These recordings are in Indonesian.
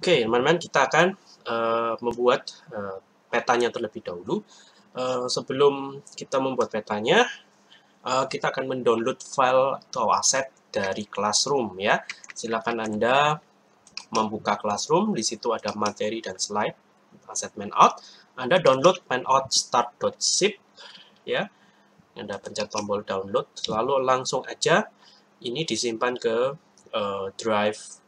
Oke, teman-teman, kita akan uh, membuat uh, petanya terlebih dahulu. Uh, sebelum kita membuat petanya, uh, kita akan mendownload file atau aset dari Classroom ya. Silakan Anda membuka Classroom, di situ ada materi dan slide, aset mainout. Anda download mainout start.zip ya. Anda pencet tombol download, lalu langsung aja ini disimpan ke uh, drive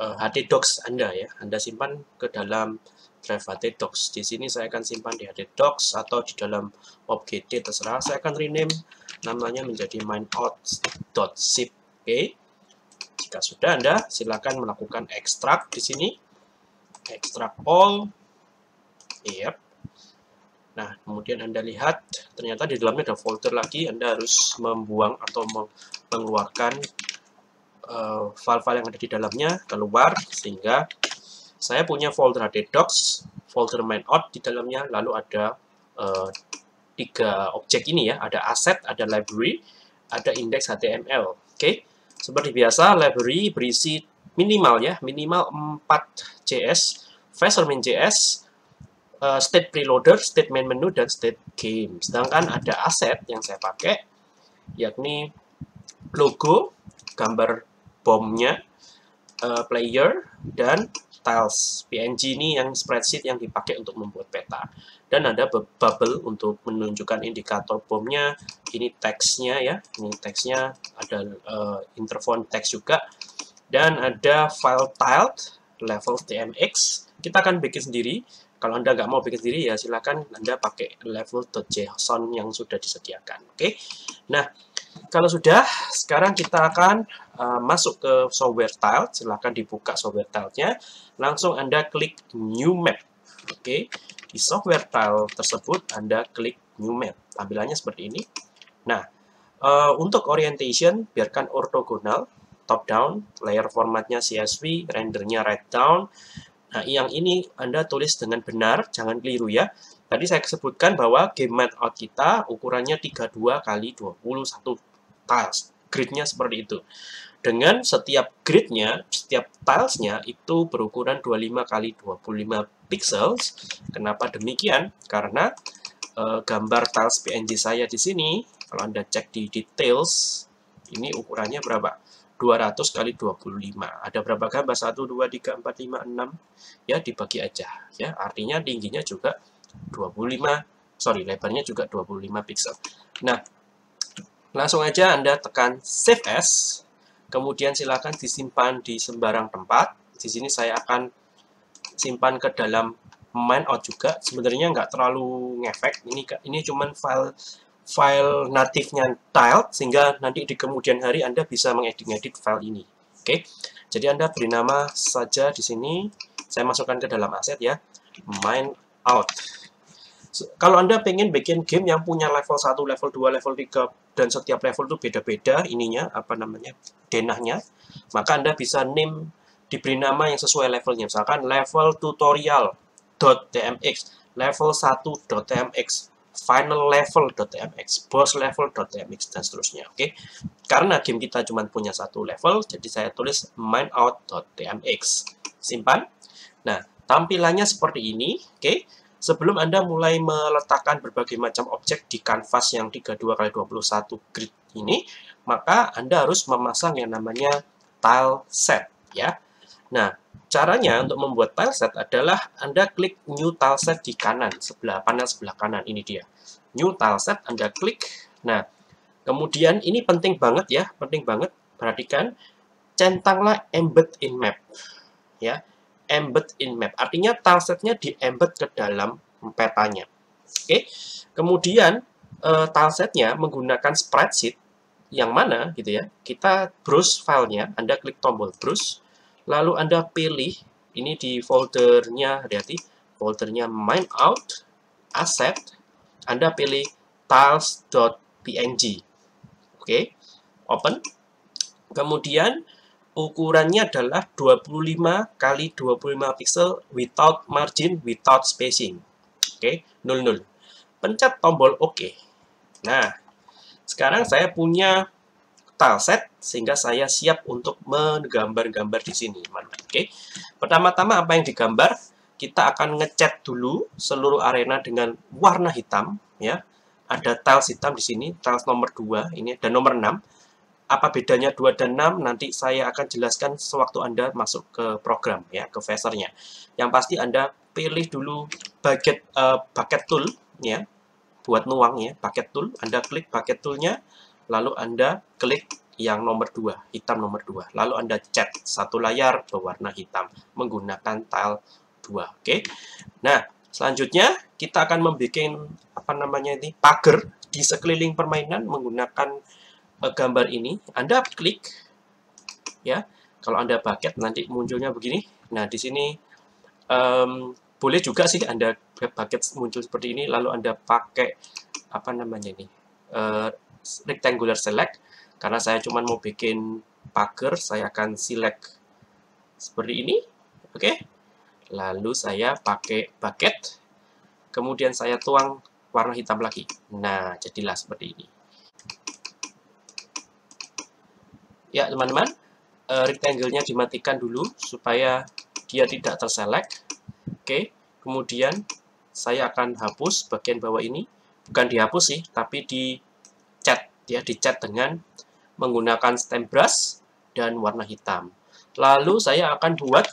uh, eh, HD Docs Anda ya. Anda simpan ke dalam drive HD Docs. Di sini saya akan simpan di HD Docs atau di dalam OBGD terserah. Saya akan rename namanya menjadi mineout.zip. Oke. Jika sudah Anda silakan melakukan ekstrak di sini. Ekstrak all. Yep. Nah, kemudian Anda lihat ternyata di dalamnya ada folder lagi. Anda harus membuang atau mengeluarkan file-file uh, yang ada di dalamnya keluar sehingga saya punya folder HD Docs, folder mainout di dalamnya, lalu ada uh, tiga objek ini ya, ada asset, ada library, ada index HTML. Oke, okay? seperti biasa library berisi minimal ya, minimal 4 JS, JS, uh, state preloader, state main menu, dan state game. Sedangkan ada aset yang saya pakai, yakni logo, gambar bomnya, uh, player, dan tiles. PNG ini yang spreadsheet yang dipakai untuk membuat peta. Dan ada bubble untuk menunjukkan indikator bomnya. Ini teksnya ya, ini teksnya ada uh, interfont teks juga. Dan ada file tiled level tmx. Kita akan bikin sendiri. Kalau Anda nggak mau bikin sendiri ya silakan Anda pakai level.json yang sudah disediakan. Oke. Okay? Nah, kalau sudah, sekarang kita akan uh, masuk ke software tile. Silahkan dibuka software tile-nya. Langsung Anda klik New Map. Oke, okay. di software tile tersebut Anda klik New Map. Tampilannya seperti ini. Nah, uh, untuk orientation, biarkan orthogonal, top down, layer formatnya CSV, rendernya right down. Nah, yang ini Anda tulis dengan benar, jangan keliru ya. Tadi saya sebutkan bahwa game out kita ukurannya 32 kali 21 tiles. Gridnya seperti itu. Dengan setiap gridnya, setiap tilesnya itu berukuran 25 kali 25 pixels. Kenapa demikian? Karena e, gambar tiles PNG saya di sini, kalau Anda cek di details, ini ukurannya berapa? 200 kali 25. Ada berapa gambar? 1, 2, 3, 4, 5, 6. Ya, dibagi aja. Ya, artinya tingginya juga 25, sorry, lebarnya juga 25 pixel. Nah, langsung aja Anda tekan Save As, kemudian silakan disimpan di sembarang tempat. Di sini saya akan simpan ke dalam main out juga. Sebenarnya nggak terlalu ngefek. Ini ini cuman file file natifnya tile sehingga nanti di kemudian hari Anda bisa mengedit-edit file ini. Oke. Jadi Anda beri nama saja di sini. Saya masukkan ke dalam aset ya. Main out kalau Anda pengen bikin game yang punya level 1, level 2, level 3, dan setiap level itu beda-beda ininya, apa namanya, denahnya, maka Anda bisa name, diberi nama yang sesuai levelnya. Misalkan level tutorial.tmx, level 1.tmx, final level.tmx, boss level.tmx, dan seterusnya. Oke? Karena game kita cuma punya satu level, jadi saya tulis mineout.tmx. Simpan. Nah, tampilannya seperti ini. Oke? Sebelum Anda mulai meletakkan berbagai macam objek di kanvas yang 32x21 grid ini, maka Anda harus memasang yang namanya tile set ya. Nah, caranya untuk membuat tile set adalah Anda klik new tile set di kanan, sebelah panel sebelah kanan ini dia. New tile set Anda klik. Nah, kemudian ini penting banget ya, penting banget. Perhatikan centanglah embed in map. Ya embed in map. Artinya tilesetnya di embed ke dalam petanya. Oke. Kemudian uh, tilesetnya menggunakan spreadsheet yang mana gitu ya. Kita browse filenya, Anda klik tombol browse, lalu Anda pilih ini di foldernya, hati-hati, foldernya main out, asset, Anda pilih tiles.png. Oke. Open. Kemudian ukurannya adalah 25 kali 25 pixel without margin, without spacing. Oke, okay? 00. Pencet tombol OK. Nah, sekarang saya punya tileset sehingga saya siap untuk menggambar-gambar di sini. Oke. Pertama-tama apa yang digambar? Kita akan ngecat dulu seluruh arena dengan warna hitam ya. Ada tiles hitam di sini, tiles nomor 2 ini dan nomor 6. Apa bedanya 2 dan 6 nanti saya akan jelaskan sewaktu Anda masuk ke program ya, ke phasernya. Yang pasti Anda pilih dulu bucket uh, bucket tool ya buat nuang ya bucket tool Anda klik bucket toolnya lalu Anda klik yang nomor 2 hitam nomor 2 lalu Anda cat satu layar berwarna hitam menggunakan tile 2 oke okay? nah selanjutnya kita akan membuat apa namanya ini pagar di sekeliling permainan menggunakan gambar ini Anda klik ya kalau Anda bucket nanti munculnya begini nah di sini um, boleh juga sih Anda bucket muncul seperti ini, lalu Anda pakai apa namanya ini, uh, rectangular select, karena saya cuma mau bikin pagar, saya akan select seperti ini, oke? Okay? Lalu saya pakai bucket, kemudian saya tuang warna hitam lagi. Nah, jadilah seperti ini. Ya, teman-teman, uh, rectangle-nya dimatikan dulu supaya dia tidak terselect. Oke, kemudian saya akan hapus bagian bawah ini. Bukan dihapus sih, tapi dicat ya, dicat dengan menggunakan stem brush dan warna hitam. Lalu saya akan buat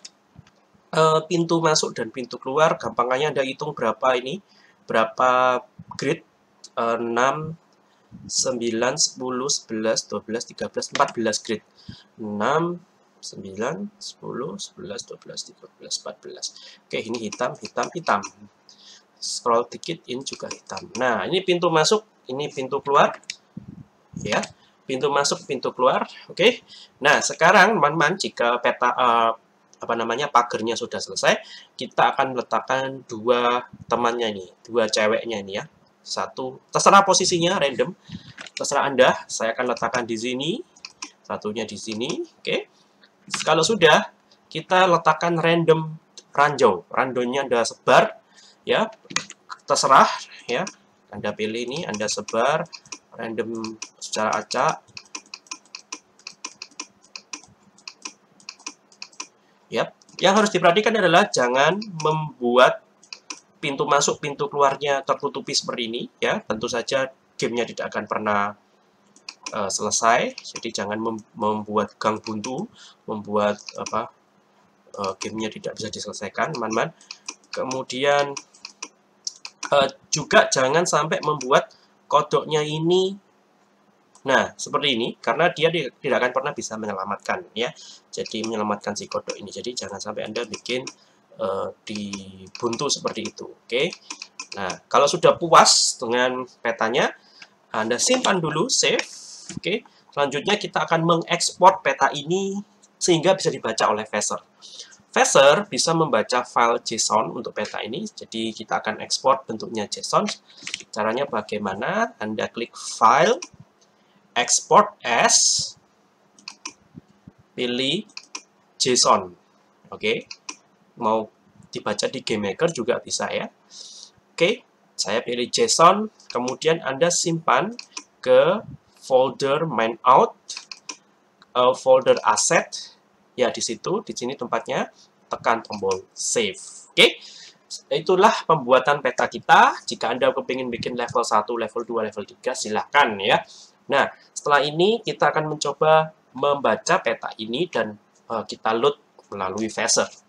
uh, pintu masuk dan pintu keluar. Gampangannya Anda hitung berapa ini, berapa grid uh, 6 9, 10, 11, 12, 13, 14 grid. 6, 9, 10, 11, 12, 13, 14. Oke, ini hitam, hitam, hitam. Scroll dikit, ini juga hitam. Nah, ini pintu masuk, ini pintu keluar. Ya, pintu masuk, pintu keluar. Oke. Nah, sekarang teman-teman jika peta uh, apa namanya pagernya sudah selesai, kita akan letakkan dua temannya ini, dua ceweknya ini ya. Satu, terserah posisinya random, terserah Anda. Saya akan letakkan di sini, satunya di sini, oke. Kalau sudah, kita letakkan random ranjau. Randomnya Anda sebar, ya, terserah, ya. Anda pilih ini, Anda sebar random secara acak. Yap. Yang harus diperhatikan adalah jangan membuat pintu masuk, pintu keluarnya tertutupi seperti ini, ya. Tentu saja gamenya tidak akan pernah uh, selesai. Jadi jangan mem membuat gang buntu, membuat apa uh, gamenya tidak bisa diselesaikan, teman-teman. Kemudian uh, juga jangan sampai membuat kodoknya ini Nah, seperti ini, karena dia tidak akan pernah bisa menyelamatkan, ya. Jadi, menyelamatkan si kodok ini. Jadi, jangan sampai Anda bikin uh, di buntu seperti itu, oke? Okay? Nah, kalau sudah puas dengan petanya, Anda simpan dulu, save, Oke, selanjutnya kita akan mengekspor peta ini sehingga bisa dibaca oleh Phaser. Phaser bisa membaca file JSON untuk peta ini, jadi kita akan ekspor bentuknya JSON. Caranya bagaimana? Anda klik File, Export as, pilih JSON. Oke, mau dibaca di GameMaker juga bisa ya. Oke, saya pilih JSON, kemudian Anda simpan ke folder main out, uh, folder asset, ya di situ, di sini tempatnya, tekan tombol save. Oke, itulah pembuatan peta kita. Jika Anda kepingin bikin level 1, level 2, level 3, silahkan ya. Nah, setelah ini kita akan mencoba membaca peta ini dan uh, kita load melalui Phaser.